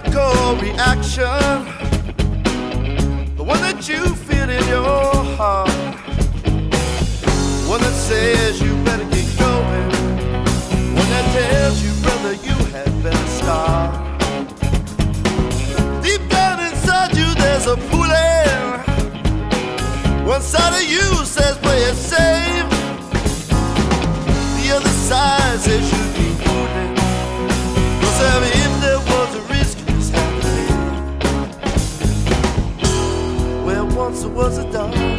chemical reaction, the one that you feel in your heart, one that says you better get going, one that tells you, brother, you had better stop. Deep down inside you, there's a pulling. One side of you says play it safe, the other side says you. Once was a dark,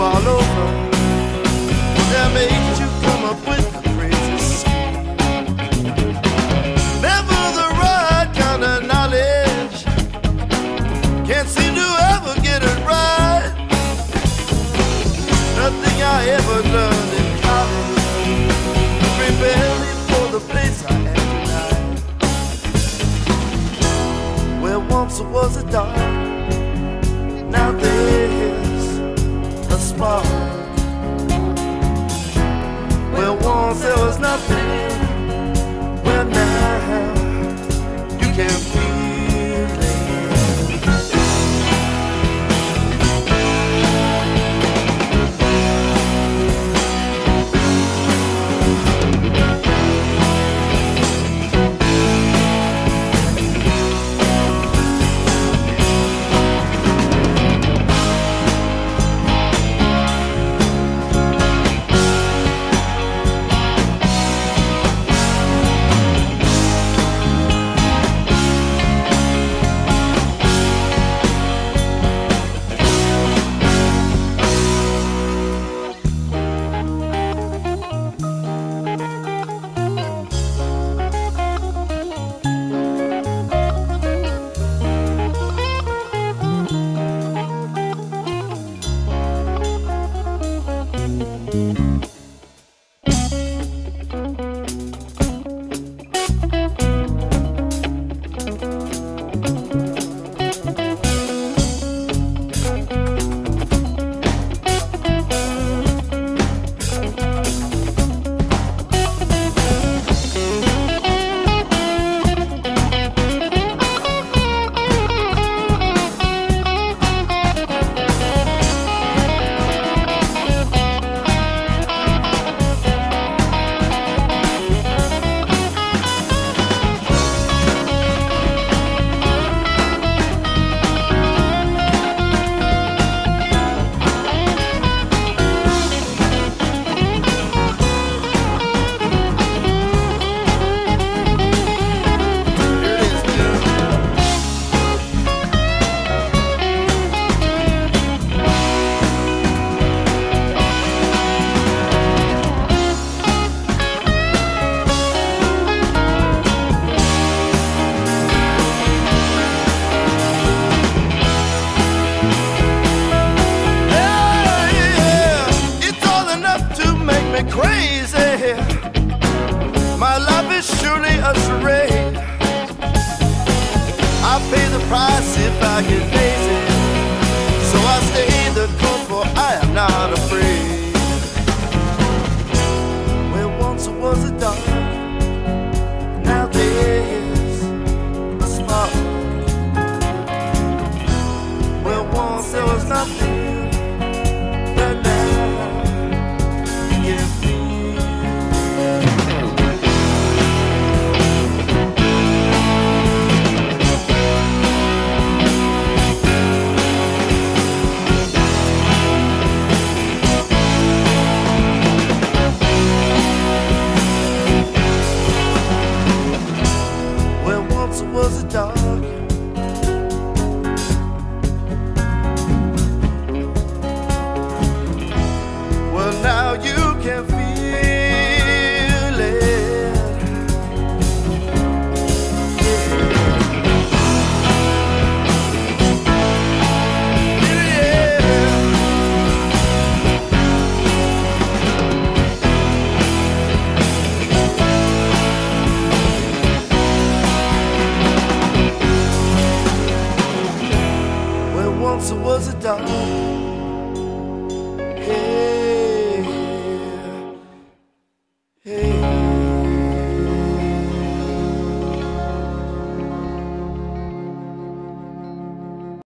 all over, that makes you come up with crazy scheme. Never the right kind of knowledge, can't seem to ever get it right. Nothing I ever learned in college rebelling for the place I am tonight. Where once was a dark, a So I stay the course, for I am not afraid. Where once was a dark, once